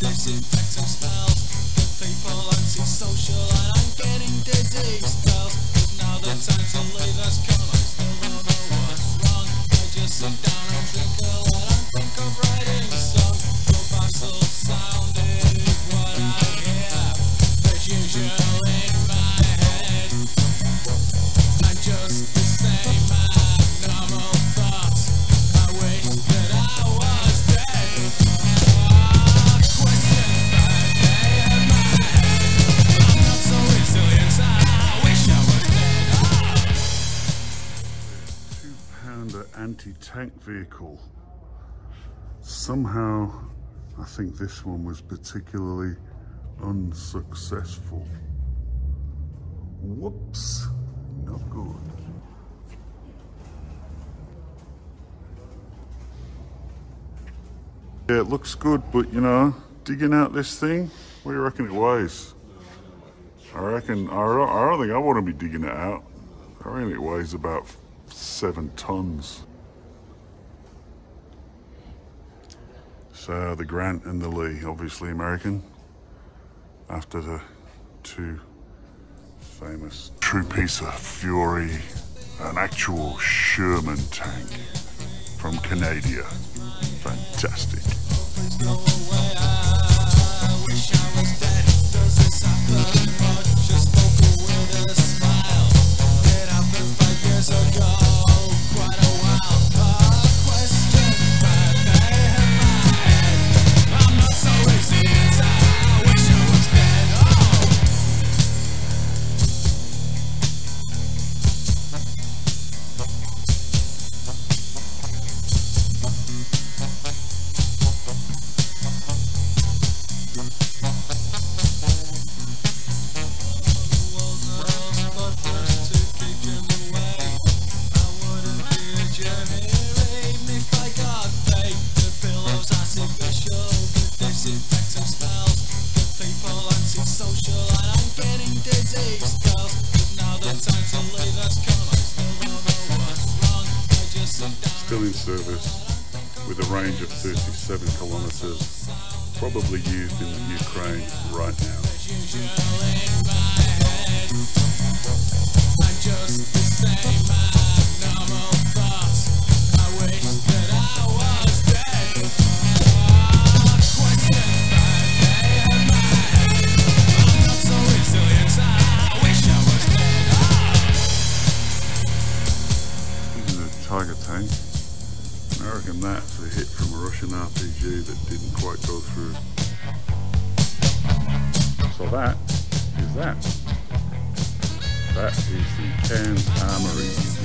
disinfectant smells. The people antisocial and I'm getting dizzy now the time to leave come. Wrong. I just sit down and drink a lot and think of writing songs. Your basil sound pounder anti tank vehicle. Somehow, I think this one was particularly unsuccessful. Whoops, not good. Yeah, it looks good, but you know, digging out this thing, what do you reckon it weighs? I reckon, I I don't think I want to be digging it out. I reckon it weighs about seven tons. So the Grant and the Lee, obviously American, after the two famous true piece of fury, an actual Sherman tank from Canada. Fantastic. Still in service with a range of 37 kilometers, probably used in the Ukraine right now. Tiger tank. Reckon that's a hit from a Russian RPG that didn't quite go through. So that is that. That is the Cairns Armory.